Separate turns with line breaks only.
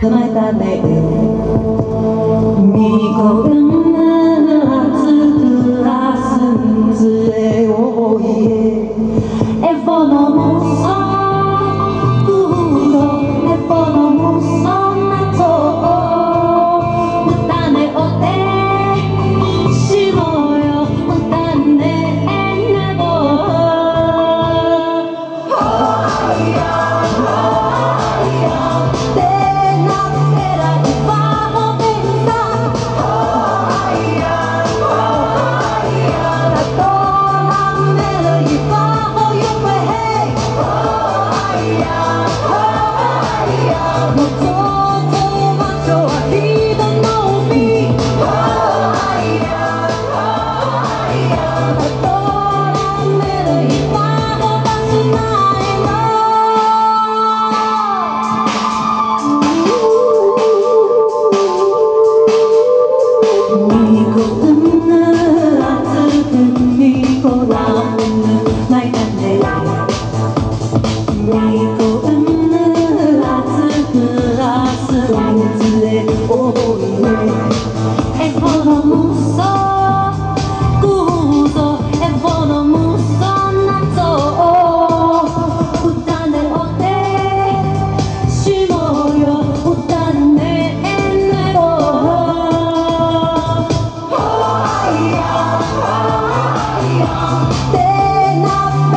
Come on, baby. Me go down. Then i